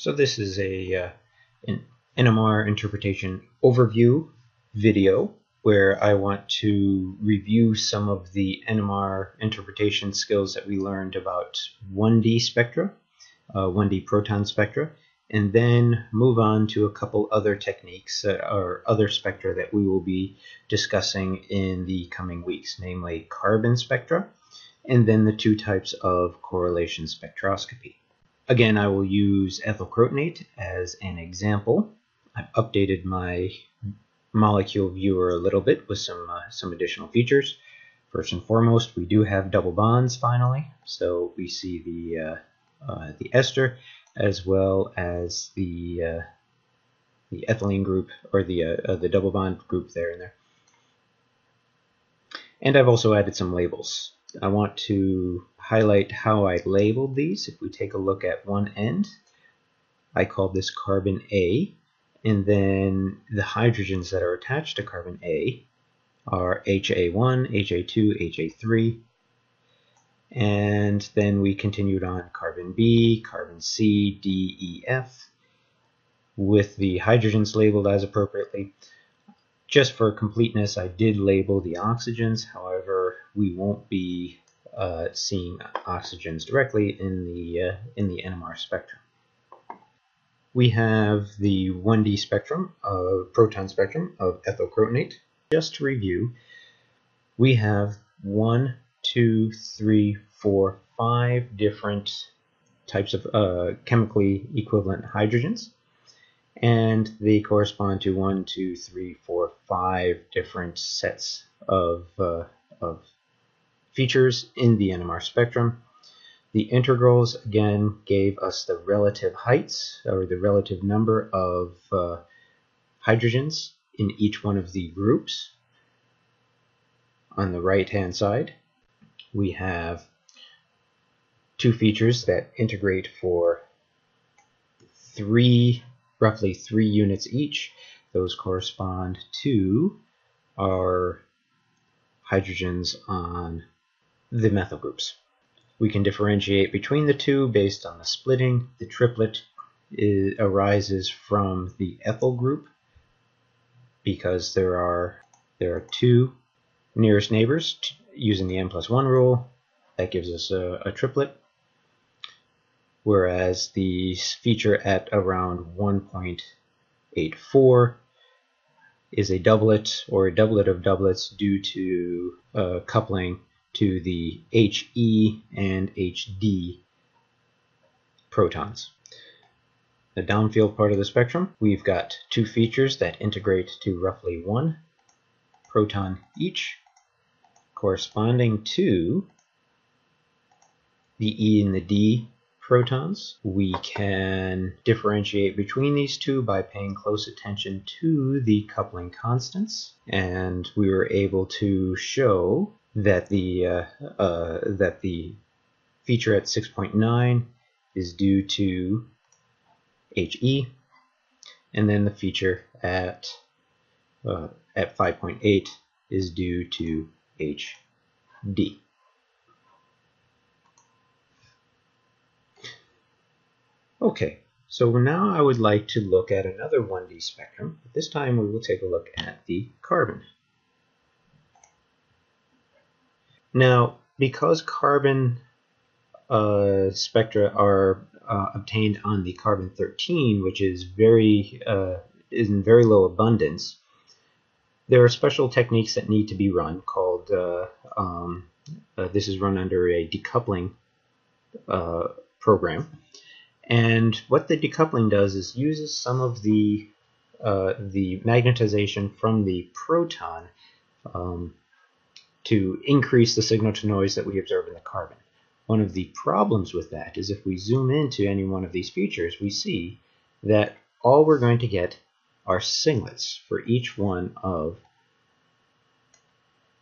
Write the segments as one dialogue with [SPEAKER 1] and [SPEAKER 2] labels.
[SPEAKER 1] So this is a uh, an NMR interpretation overview video where I want to review some of the NMR interpretation skills that we learned about 1D spectra, uh, 1D proton spectra, and then move on to a couple other techniques or other spectra that we will be discussing in the coming weeks, namely carbon spectra, and then the two types of correlation spectroscopy. Again, I will use ethyl crotonate as an example. I've updated my molecule viewer a little bit with some uh, some additional features. First and foremost, we do have double bonds finally, so we see the uh, uh, the ester as well as the uh, the ethylene group or the uh, uh, the double bond group there and there. And I've also added some labels. I want to highlight how I labeled these. If we take a look at one end, I call this carbon A, and then the hydrogens that are attached to carbon A are HA1, HA2, HA3, and then we continued on carbon B, carbon C, D, E, F, with the hydrogens labeled as appropriately. Just for completeness, I did label the oxygens, however, we won't be uh, seeing oxygens directly in the, uh, in the NMR spectrum. We have the 1D spectrum, of proton spectrum of ethyl crotonate. Just to review, we have one, two, three, four, five different types of uh, chemically equivalent hydrogens. And they correspond to one, two, three, four, five different sets of, uh, of features in the NMR spectrum. The integrals again gave us the relative heights or the relative number of uh, hydrogens in each one of the groups. On the right hand side, we have two features that integrate for three, roughly three units each. Those correspond to our hydrogens on the methyl groups. We can differentiate between the two based on the splitting. The triplet is, arises from the ethyl group because there are there are two nearest neighbors using the n plus 1 rule. That gives us a, a triplet. Whereas the feature at around 1.84 is a doublet or a doublet of doublets due to uh, coupling to the He and Hd protons. The downfield part of the spectrum, we've got two features that integrate to roughly one proton each, corresponding to the E and the D protons. We can differentiate between these two by paying close attention to the coupling constants, and we were able to show that the uh, uh, that the feature at 6.9 is due to HE, and then the feature at uh, at 5.8 is due to HD. Okay, so now I would like to look at another 1D spectrum. But this time we will take a look at the carbon. Now, because carbon uh, spectra are uh, obtained on the carbon 13, which is very uh, is in very low abundance, there are special techniques that need to be run called uh, um, uh, this is run under a decoupling uh, program. And what the decoupling does is uses some of the the magnetization from the proton um, to increase the signal to noise that we observe in the carbon. One of the problems with that is if we zoom into any one of these features, we see that all we're going to get are singlets for each one of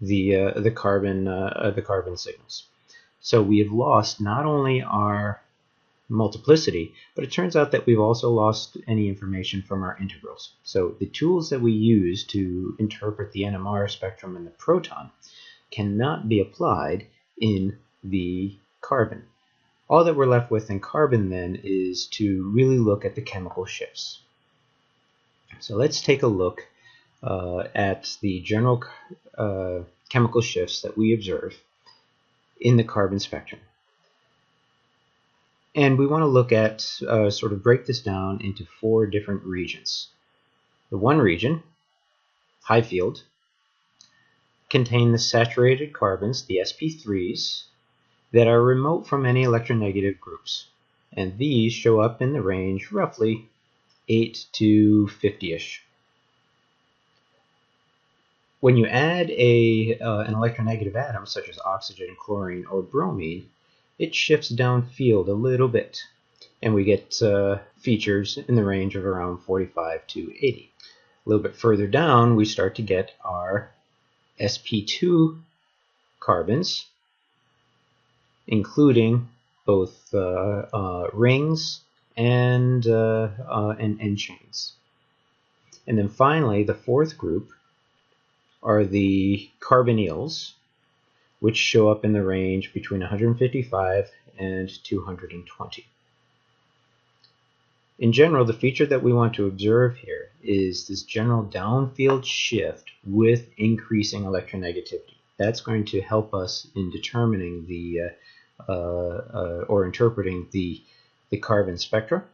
[SPEAKER 1] the uh, the carbon uh, the carbon signals. So we have lost not only our multiplicity, but it turns out that we've also lost any information from our integrals. So the tools that we use to interpret the NMR spectrum and the proton cannot be applied in the carbon. All that we're left with in carbon then is to really look at the chemical shifts. So let's take a look uh, at the general uh, chemical shifts that we observe in the carbon spectrum. And we want to look at, uh, sort of break this down into four different regions. The one region, high field, contain the saturated carbons, the sp3s, that are remote from any electronegative groups. And these show up in the range roughly 8 to 50-ish. When you add a, uh, an electronegative atom, such as oxygen, chlorine, or bromine, it shifts downfield a little bit, and we get uh, features in the range of around 45 to 80. A little bit further down, we start to get our sp2 carbons, including both uh, uh, rings and, uh, and end chains. And then finally, the fourth group are the carbonyls, which show up in the range between 155 and 220. In general, the feature that we want to observe here is this general downfield shift with increasing electronegativity. That's going to help us in determining the uh, uh, or interpreting the, the carbon spectra.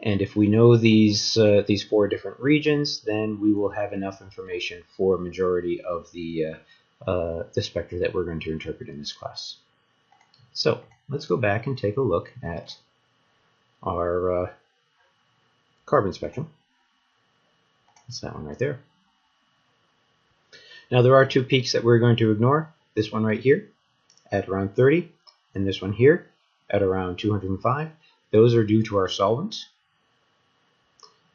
[SPEAKER 1] And if we know these uh, these four different regions, then we will have enough information for majority of the uh, uh, the spectra that we're going to interpret in this class. So let's go back and take a look at our uh, carbon spectrum. That's that one right there. Now there are two peaks that we're going to ignore. This one right here at around 30 and this one here at around 205. Those are due to our solvents.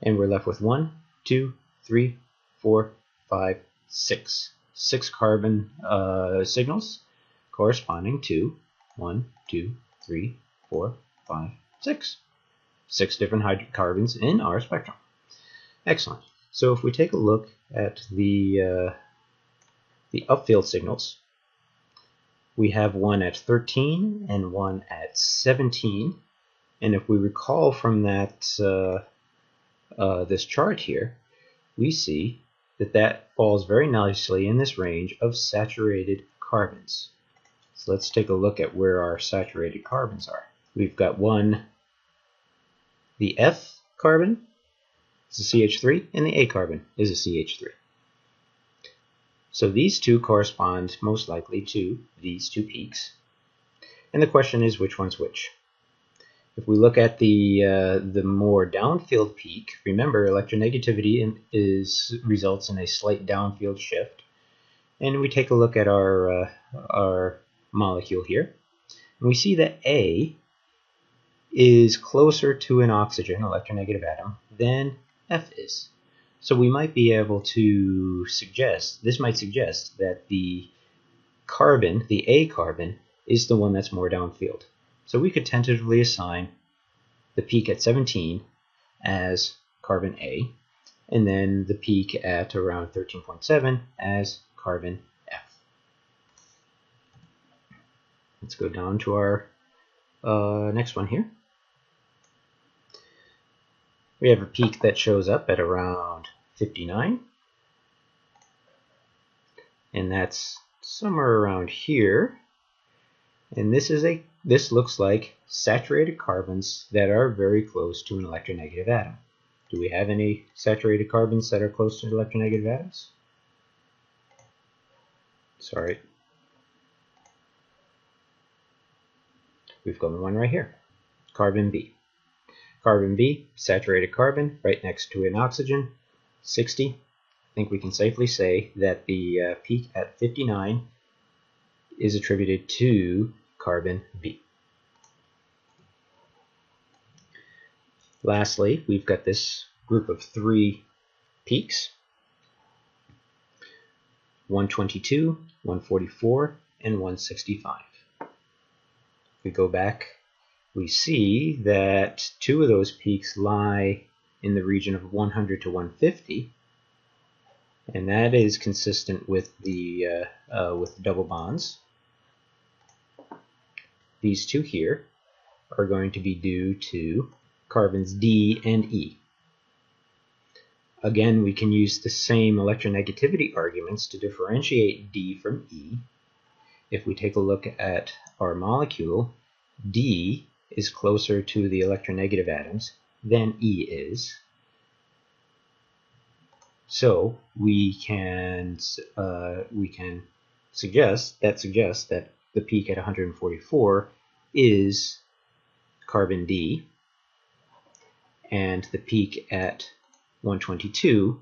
[SPEAKER 1] And we're left with one, two, three, four, five, six. Six carbon uh, signals corresponding to one, two, three, four, five, six six different hydrocarbons in our spectrum. Excellent. So if we take a look at the, uh, the upfield signals, we have one at 13 and one at 17. And if we recall from that uh, uh, this chart here, we see that that falls very nicely in this range of saturated carbons. So let's take a look at where our saturated carbons are. We've got one the F carbon is a CH3 and the A carbon is a CH3. So these two correspond most likely to these two peaks. And the question is which one's which? If we look at the uh, the more downfield peak, remember electronegativity in, is results in a slight downfield shift. And we take a look at our uh, our molecule here, and we see that A is closer to an oxygen electronegative atom than F is. So we might be able to suggest, this might suggest that the carbon, the A carbon, is the one that's more downfield. So we could tentatively assign the peak at 17 as carbon A, and then the peak at around 13.7 as carbon F. Let's go down to our uh, next one here we have a peak that shows up at around 59 and that's somewhere around here. And this is a this looks like saturated carbons that are very close to an electronegative atom. Do we have any saturated carbons that are close to electronegative atoms? Sorry. We've got one right here. Carbon B Carbon B, saturated carbon, right next to an oxygen, 60. I think we can safely say that the uh, peak at 59 is attributed to carbon B. Lastly, we've got this group of three peaks, 122, 144, and 165. We go back we see that two of those peaks lie in the region of 100 to 150 and that is consistent with the uh, uh, with the double bonds these two here, are going to be due to carbons D and E. Again, we can use the same electronegativity arguments to differentiate D from E. If we take a look at our molecule, D is closer to the electronegative atoms than E is. So we can uh, we can suggest that suggests that the peak at 144 is carbon D, and the peak at 122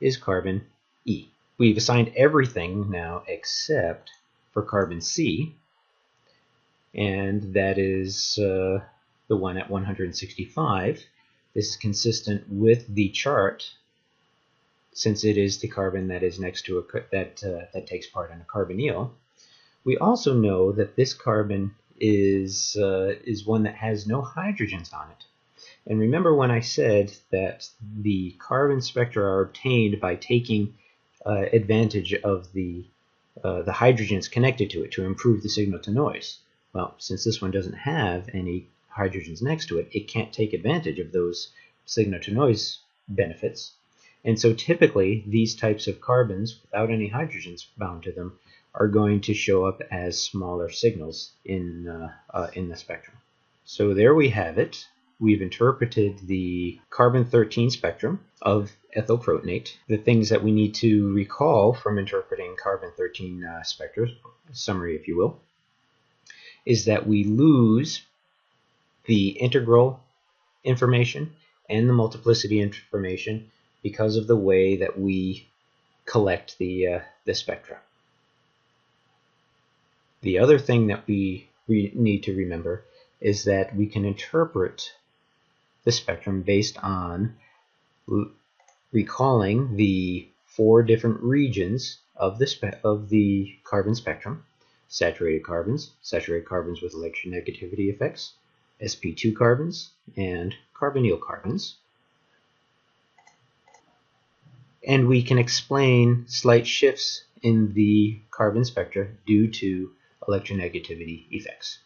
[SPEAKER 1] is carbon E. We've assigned everything now except for carbon C, and that is uh, the one at 165. This is consistent with the chart since it is the carbon that is next to a that uh, that takes part in a carbonyl. We also know that this carbon is uh, is one that has no hydrogens on it. And remember when I said that the carbon spectra are obtained by taking uh, advantage of the uh, the hydrogens connected to it to improve the signal to noise. Well, since this one doesn't have any hydrogens next to it, it can't take advantage of those signal to noise benefits. And so typically these types of carbons without any hydrogens bound to them are going to show up as smaller signals in, uh, uh, in the spectrum. So there we have it. We've interpreted the carbon-13 spectrum of ethyl crotonate. The things that we need to recall from interpreting carbon-13 uh, spectra, summary if you will, is that we lose the integral information and the multiplicity information because of the way that we collect the, uh, the spectra. The other thing that we need to remember is that we can interpret the spectrum based on recalling the four different regions of the, of the carbon spectrum. Saturated carbons, saturated carbons with electronegativity effects, sp2 carbons, and carbonyl carbons. And we can explain slight shifts in the carbon spectra due to electronegativity effects.